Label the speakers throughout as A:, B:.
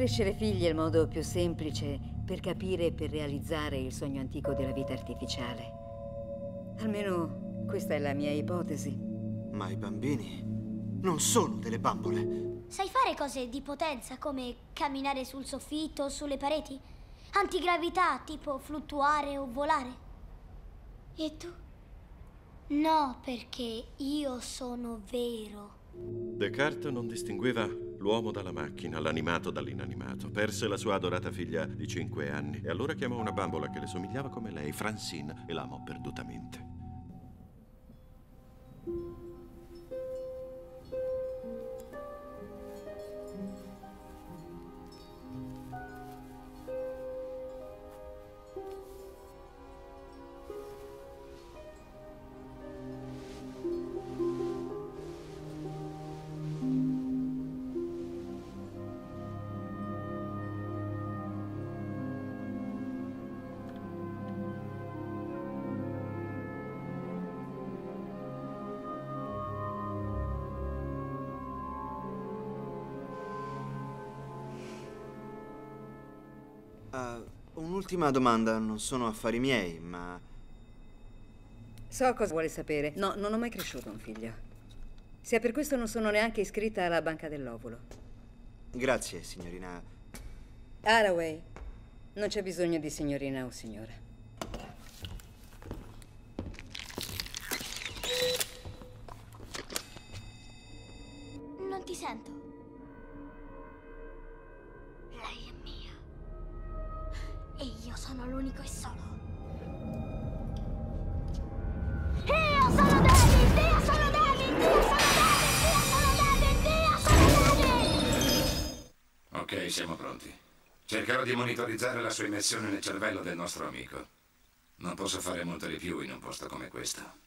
A: Crescere figli è il modo più semplice per capire e per realizzare il sogno antico della vita artificiale. Almeno questa è la mia ipotesi.
B: Ma i bambini non sono delle bambole.
C: Sai fare cose di potenza come camminare sul soffitto o sulle pareti? Antigravità, tipo fluttuare o volare? E tu? No, perché io sono vero.
D: Descartes non distingueva l'uomo dalla macchina, l'animato dall'inanimato. Perse la sua adorata figlia di cinque anni e allora chiamò una bambola che le somigliava come lei, Francine, e l'amò perdutamente.
B: Uh, un'ultima domanda, non sono affari miei, ma...
A: So cosa vuole sapere. No, non ho mai cresciuto un figlio. Sia per questo non sono neanche iscritta alla banca dell'ovulo.
B: Grazie, signorina.
A: Haraway, non c'è bisogno di signorina o signora.
C: Non ti sento.
E: Siamo pronti. Cercherò di monitorizzare la sua immersione nel cervello del nostro amico. Non posso fare molto di più in un posto come questo.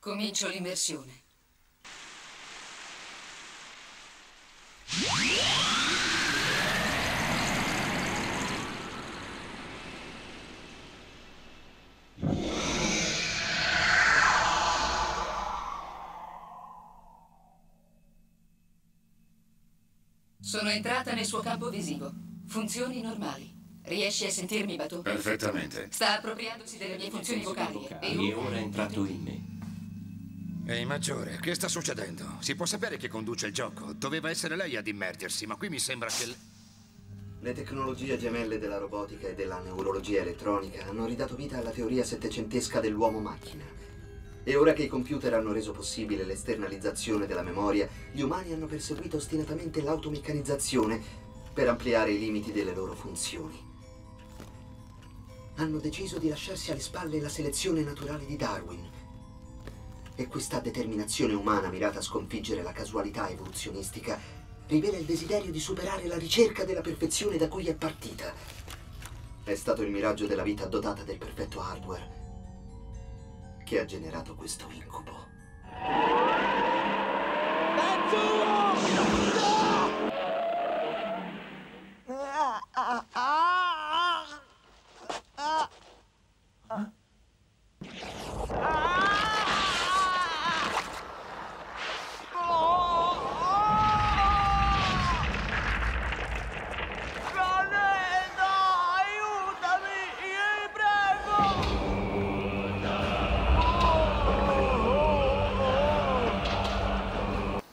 F: Comincio l'immersione. Sono entrata nel suo campo visivo. Funzioni normali. Riesci a sentirmi, Bato?
E: Perfettamente.
F: Sta appropriandosi delle mie funzioni vocali. E
G: ora è entrato in me.
H: Ehi, Maggiore, che sta succedendo? Si può sapere chi conduce il gioco? Doveva essere lei ad immergersi, ma qui mi sembra che...
B: Le tecnologie gemelle della robotica e della neurologia elettronica hanno ridato vita alla teoria settecentesca dell'uomo-macchina. E ora che i computer hanno reso possibile l'esternalizzazione della memoria, gli umani hanno perseguito ostinatamente l'automeccanizzazione per ampliare i limiti delle loro funzioni. Hanno deciso di lasciarsi alle spalle la selezione naturale di Darwin. E questa determinazione umana mirata a sconfiggere la casualità evoluzionistica rivela il desiderio di superare la ricerca della perfezione da cui è partita. È stato il miraggio della vita dotata del perfetto hardware che ha generato questo incubo.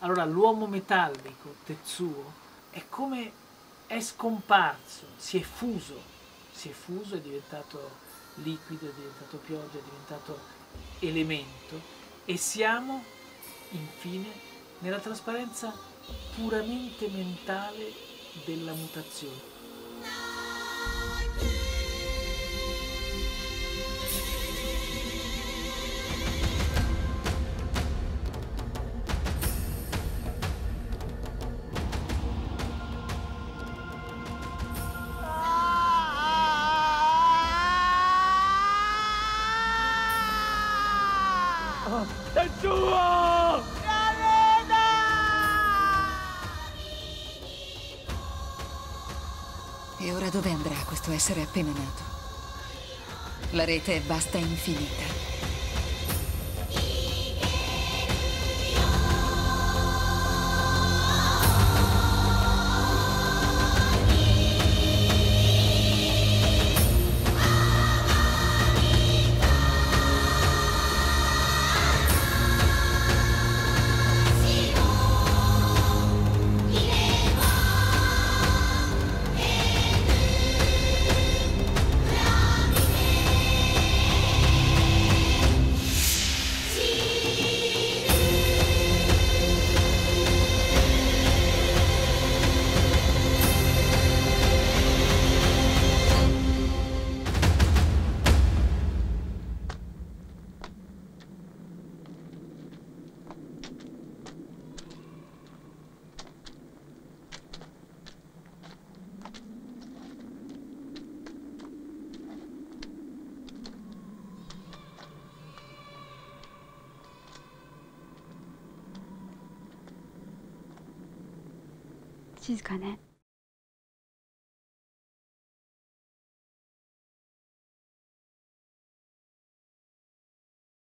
I: Allora, l'uomo metallico, Tetsuo, è come è scomparso, si è fuso, si è fuso, è diventato liquido, è diventato pioggia, è diventato elemento e siamo infine nella trasparenza puramente mentale della mutazione. è suo!
F: E ora dove andrà questo essere appena nato? La rete è vasta e infinita.
G: 静かね。